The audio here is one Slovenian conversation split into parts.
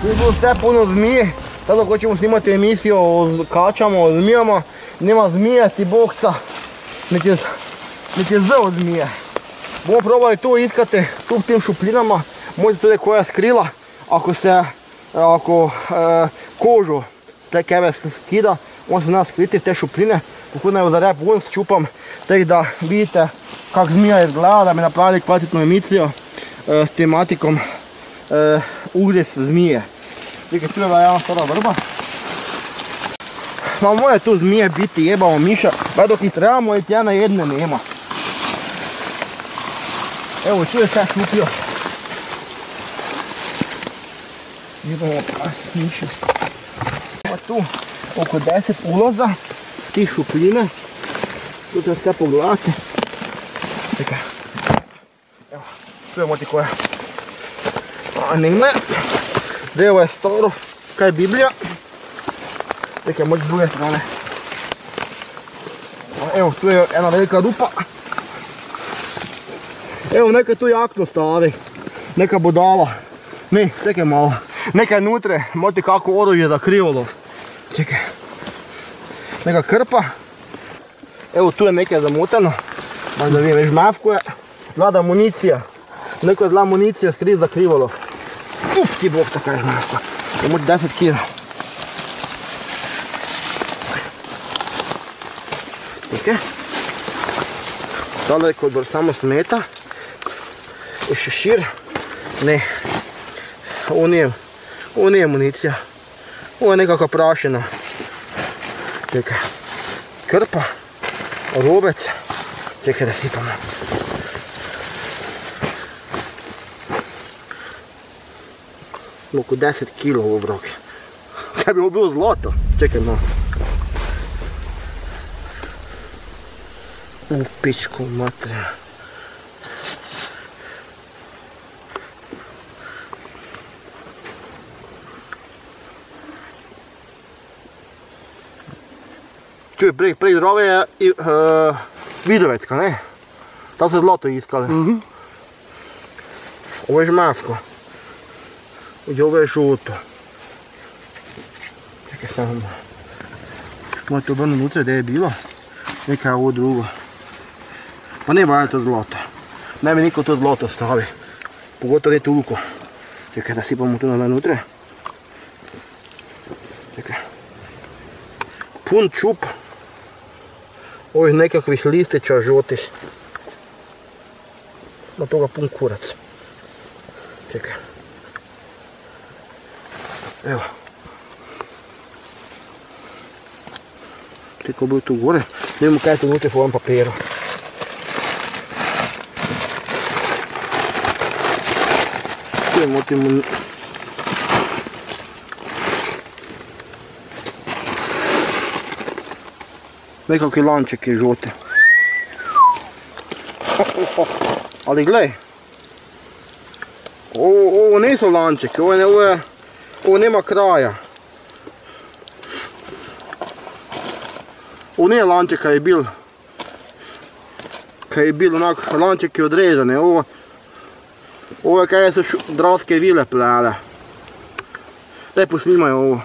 Tu je bilo vse polno zmije, sada hočemo snimati emisijo o kačama, o zmijama. Nema zmije, ti bokca, niti, niti z od zmije. Bomo probali to iskati, tu v tem šuplinama, možete tudi koja skrila, ako se, ako eh, kožu z te keve skida, on se nas skriti v te šupline, kako naj jo zarep ven ščupam, tako da vidite, kak zmija izgleda, da bi napravili kvalitetno emisijo eh, s tematikom eh, ugris zmije. Tukaj tu je bila ena stara vrba. Ma moje tu zmije biti, jebamo miša, pa dok jih trebamo, iti ena jedne nema. Evo, tu je vse šupijo. Jebamo pas miša. Ima tu oko 10 ulaza, tih šupline. Tu treba vse pogledati. Čekaj. Evo, tu je moti koja. A nime. Drevo je staro, kaj je Biblija. Čekaj, moč druge strane. Evo, tu je ena velika rupa. Evo, nekaj tu jakno stavi. Neka budala. Ne, čekaj malo. Nekaj nutre, moti kako oružje za krivolov. Čekaj. Neka krpa. Evo, tu je nekaj zamoteno. Baš da vidim, veš, mavko je. Vlada municija. Neko je zla municija skrit za krivolov. Ti bog, je mavko. Je moč 10 kg. Okej. Tale je kot bolj samo smeta. Je šešir. Ne. Ovo nije, ovo nije municija. Ovo je nekako prašina. Čekaj. Krpa. Robec. Čekaj da sipamo. Oko 10 kilo ovo broke. Kaj bi bilo zlato? Čekaj malo. U pičku materija. Čuj, prej, prej drove je uh, Vidovecka, ne? Tam se zlato iskali. Ovo je žmavko. I ovo je žuto. Čekaj samo. Malo to obrnu unutra gdje je bilo. Neka ovo drugo. Pa ne vaja to zlato. Mi niko to zlato stavi. Pogotovo ne toliko. Čekaj da sipamo to na unutra. Čekaj. Pun čup ovih nekakvih listića žutih. Na toga pun kurac. Čekaj. Evo. Tako bil tu gore. Ne vemo kaj je tu unutra po ovom papiru. Tu je motimo nekakvi lančeki žuti. Ali glej. Ovo, ovo nisu lančeki, ovo, je, ovo, je, nema kraja. Ovo nije lanček kaj je bil. Kaj je bil onak lančeki odrezane. Ovo, ovo je kaj so dravske vile plele. Lepo snimajo ovo.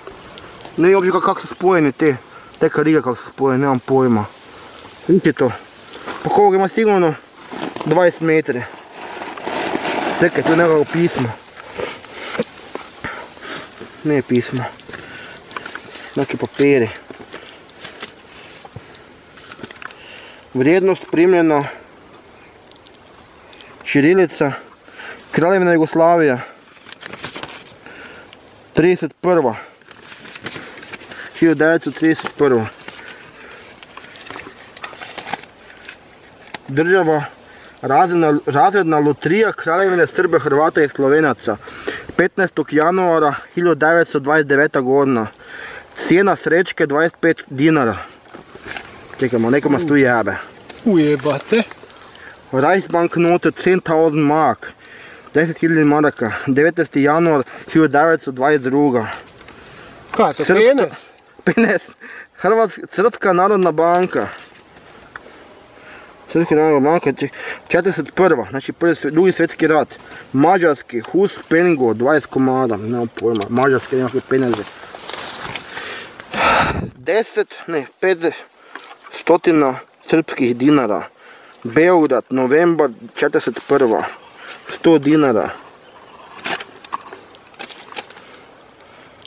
Ne vem obče kako so spojeni te. Te karige kako so spojene, nemam pojma. Vidite to. Pa koliko ima sigurno 20 metri. Čekaj, tu je nekako pismo. Ne pismo. Neki papiri. Vrednost primljena. Čirilica. Kraljevina Jugoslavija. 31. 1931. Država, razredna, razredna lotrija Kraljevine Srbe, Hrvata i Slovenaca. 15. januara 1929. godina. Cijena srečke 25 dinara. Čekajmo, neko mas tu jebe. Ujebate. Reichsbank note 10.000 mark. 10.000 maraka. 19. januar 1922. Kaj, to je penes? Penes. Hrvatska, narodna banka. Srpski narod manjka 41. Znači prvi, drugi svjetski rat. Mađarski, Hus Pengo, 20 komada, nemam pojma, mađarski nekakve peneze. 10, ne, 5 stotina srpskih dinara. Beograd, novembar 41. 100 dinara.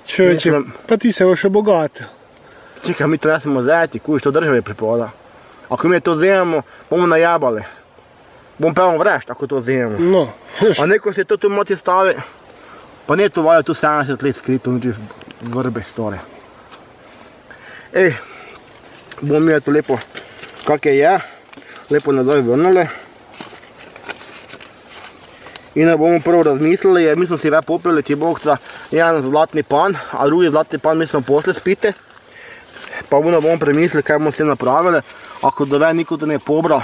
Čovječe, Mislim- pa ti se još obogatio. Čekaj, mi to ne smemo zajeti, kužiš, to državi pripada. Ako mi to zemamo, bomo najabali. Bom pevom vrešt, ako to zemamo. No, A neko se to tu moti stavi, pa nije to valjda tu 70 let skrito unutra vrbe store. Ej, bomo mi to lepo, kak je je, lepo nazaj vrnili. In ne bomo prvo razmislili, jer mi smo si ve popili ti bokca, jedan zlatni pan, a drugi zlatni pan mi smo posle spite. Pa bomo bomo premislili, kaj bomo s tem napravili. Ako do ve niko to ne pobra,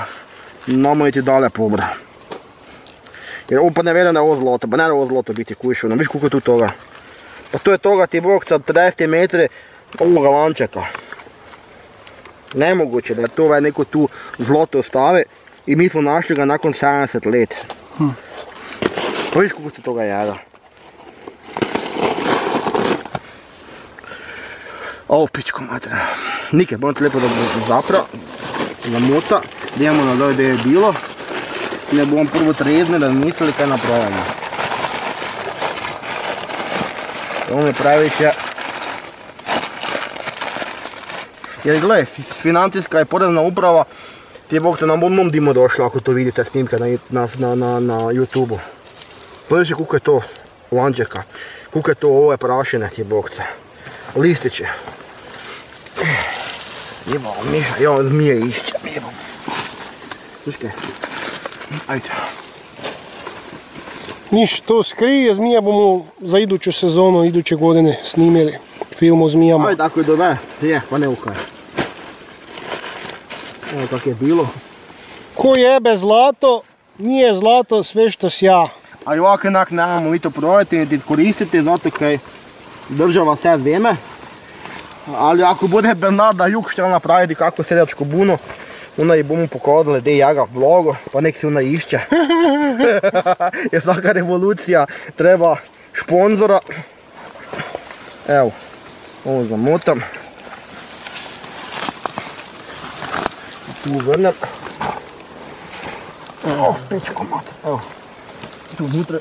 namo je ti dale pobra. Jer on pa ne vede na ovo zlato, pa ne na ovo zlato biti kušeno, viš koliko je tu toga. Pa to je toga ti bokca 30 metri ovoga lančeka. Nemoguće da je to ovaj neko tu zlato ostavi i mi smo našli ga nakon 70 let. Pa viš koliko tu toga jada. Ovo pičko mater. Nike, bom to lepo da bo zapra, zamuta, da imamo doj, da je bilo. In da bomo prvo trezni razmislili, kaj napravimo. To mi pravi še. Jer gledaj, financijska je porezna uprava, ti bog se nam bo mnom dimo došla, ako to vidite snimke na, na, na, na, YouTube-u. Pogledaj še koliko je to lančeka, koliko je to ove prašine ti bogce. Listiće. Jebao, Miša, jo, zmije išće, jebao. Viš kaj? Ajde. niš to skrije, zmija bomo za iduću sezonu, iduće godine snimili film o zmijama. Ajde, ako je dove, je, pa ne ukaj. Evo kako je bilo. Ko jebe zlato, nije zlato sve što sja. A i ovako enak nemamo vi to prodati niti koristiti, zato kaj država sve veme. Ali ako bude Bernarda Juk štela napraviti kakvu seljačku bunu, onda ji bomo pokazali gdje je ga vlogo, pa nek si ona išče. Jer svaka revolucija treba šponzora. Evo, ovo zamotam. Tu vrnem. Evo, pičko mat, evo. Tu unutra.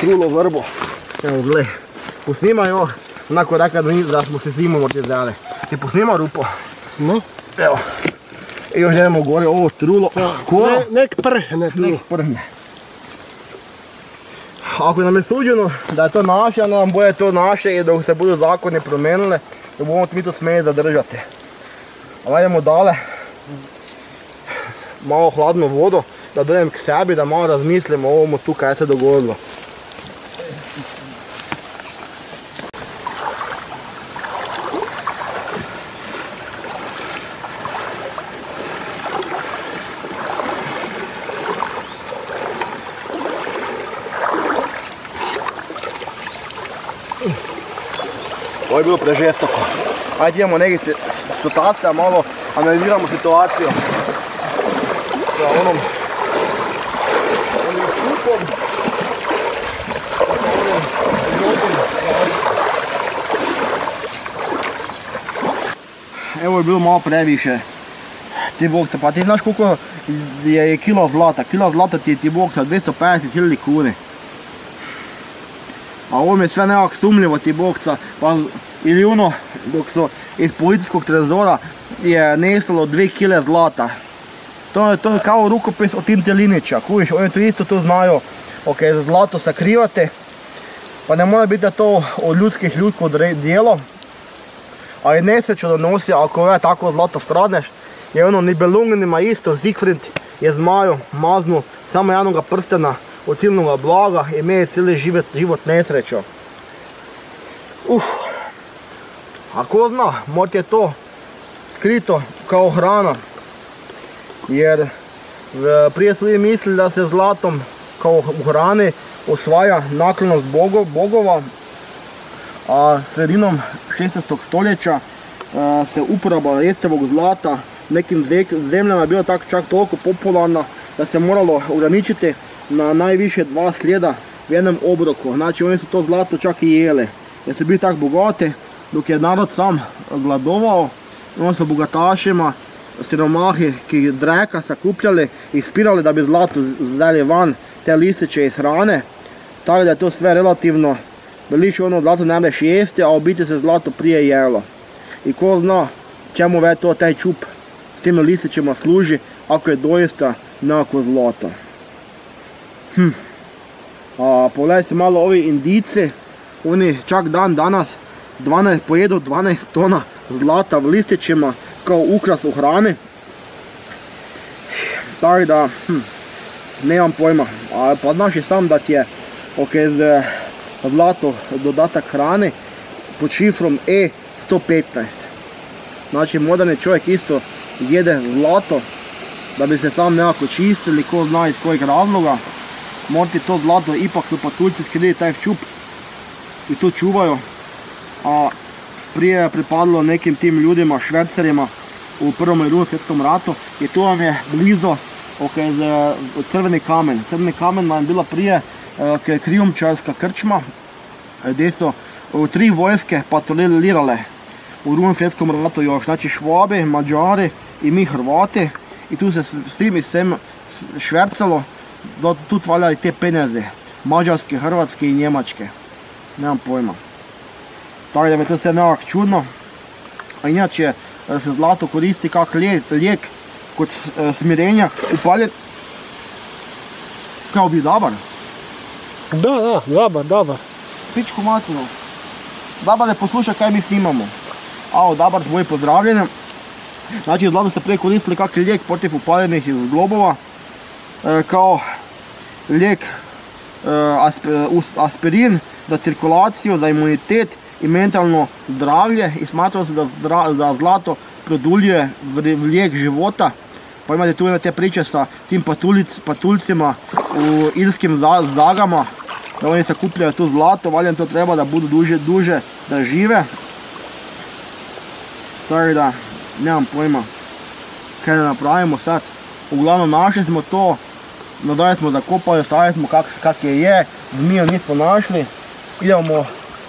Trulo vrbo. Evo, gle. Posnimaj ovo. Onako raka da, ni- da smo se svima amortizirali. Ti posnimao rupo? No, Evo. I još idemo gore ovo trulo. Koro. ne, nek prhne tu. Nek prhne. Ako nam je suđeno da je to naše, onda nam bude to naše i dok se budu zakoni promijenili, da bomo mi to smjeli zadržati. Ali idemo dale. Malo hladnu vodu, da dojem k sebi, da malo razmislim o ovomu tu kaj se dogodilo. Ovo je bilo prežestoko. Ajde idemo negdje se sotasti, a malo analiziramo situaciju. Sa onom... onim stupom. Evo je bilo malo previše. Ti bog pa ti znaš koliko je kilo zlata? Kilo zlata ti je ti bog 250.000 kune. A ovo mi je sve nekak sumljivo ti bokca, pa ili ono, dok su iz policijskog trezora je nestalo 2 kile zlata. To je, to je kao rukopis od Tinte Linića, kuviš, oni to isto to znaju, ok, zlato sakrivate, pa ne mora biti da to od ljudskih ljudko dijelo, a i nesreću donosi ako ove tako zlato skradneš, jer ono Nibelungenima isto, Siegfried je zmaju maznu samo jednoga prstena od silnoga blaga i me je cijeli život, život nesrećo. A ko zna, možda je to skrito kao hrana. Jer prije su mislili da se zlatom kao u hrani osvaja naklonost bogo, bogova, a sredinom 16. stoljeća e, se uporaba recevog zlata nekim zemljama je bilo tako čak toliko popularno da se moralo ograničiti na najviše dva slijeda v jednom obroku. Znači oni su to zlato čak i jeli jer su bili tako bogati dok je narod sam gladovao. Onda su bogatašima siromahi ki dreka sakupljali i spirali da bi zlato zdali van te listiće iz hrane. Tako da je to sve relativno Veliče ono zlato ne mreš jesti, a u biti se zlato prije jelo. I ko zna čemu ve to taj čup s tim listićima služi, ako je doista nekako zlato. A pogledaj malo ovi indici, oni čak dan danas 12, pojedu 12 tona zlata v listićima kao ukras u hrani. Tako da, hm, nemam pojma. A pa znaš i sam da ti je zlato dodatak hrane pod šifrom E E115. Znači moderni čovjek isto jede zlato da bi se sam nekako čistili, ko zna iz kojeg razloga. Morate to zlato, ipak su patuljci skrili taj čup i to čuvaju. A prije je pripadlo nekim tim ljudima, švercerima u prvom i drugom svjetskom ratu i tu vam je blizu ok, z- crveni kamen. Crveni kamen vam je bila prije ok, krijumčarska krčma gdje su u tri vojske patrolirale u drugom svjetskom ratu još. Znači Švabi, Mađari i mi Hrvati i tu se s svim i svem švercalo, da tu valjali te peneze. Mađarske, hrvatske i njemačke. Nemam pojma. Tako da mi to sve nekak čudno. A inače e, se zlato koristi kak lijek, kod e, smirenja upaljet kao bi dobar. Da, da, dobar, dobar. Pičku materinu. Dabar ne posluša kaj mi snimamo. Ao, Dabar, svoje pozdravljanje. Znači, zlato ste prije koristili kak lijek protiv upaljenih iz globova. E, kao lijek e, us- aspirin za cirkulaciju, za imunitet i mentalno zdravlje i smatralo se da, zdra- da zlato produljuje vijek života. Pa imate tu te priče sa tim patulic, patuljcima u ilskim za- zagama da oni sakupljaju tu zlato, valjda to treba da budu duže, duže da žive. Tako da, nemam pojma kaj da napravimo sad. Uglavnom našli smo to, nadalje smo zakopali, ostavili smo kak, kak je je, zmijo nismo našli. Idemo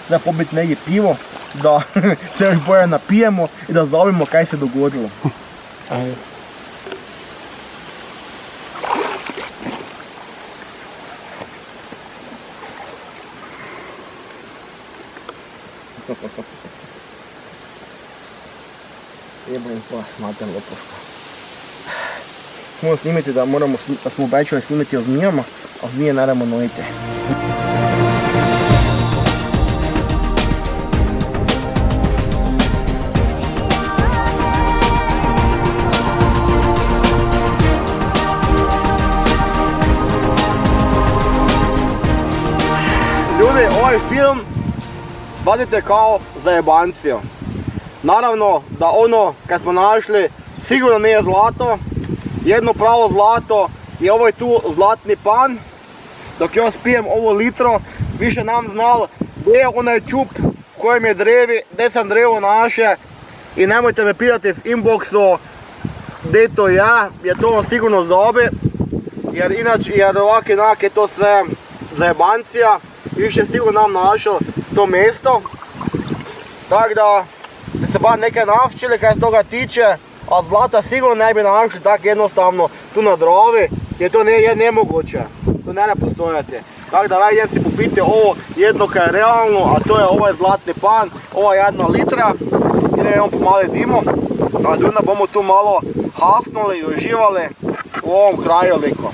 zdaj popiti negdje pivo, da se još bolje napijemo i da zavimo kaj se dogodilo. Ajde. Jebem pa, smatram lopovka. Smo snimiti da moramo, da smo obećali snimiti o zmijama, a zmije naravno nojite. Ljudi, ovaj film shvatite kao zajebanciju. Naravno da ono kad smo našli sigurno nije zlato, jedno pravo zlato je ovaj tu zlatni pan. Dok ja spijem ovo litro, više nam znal gdje je onaj čup kojem je drevi, gdje sam drevo naše i nemojte me pitati v inboxu gdje to je, jer to vam sigurno zobe, jer inače, jer ovak inak je to sve zajebancija i više sigurno nam našel to mjesto. Tako da ste se bar nekaj navčili kaj se toga tiče, a zlata sigurno ne bi našli tako jednostavno tu na drovi, jer to je nemoguće. To ne ne postojati. Tako da idem si popiti ovo jedno kaj je realno, a to je ovaj zlatni pan, ova jedna litra. Idemo pomalo dimo, a onda bomo tu malo hasnuli i uživali u ovom kraju liko.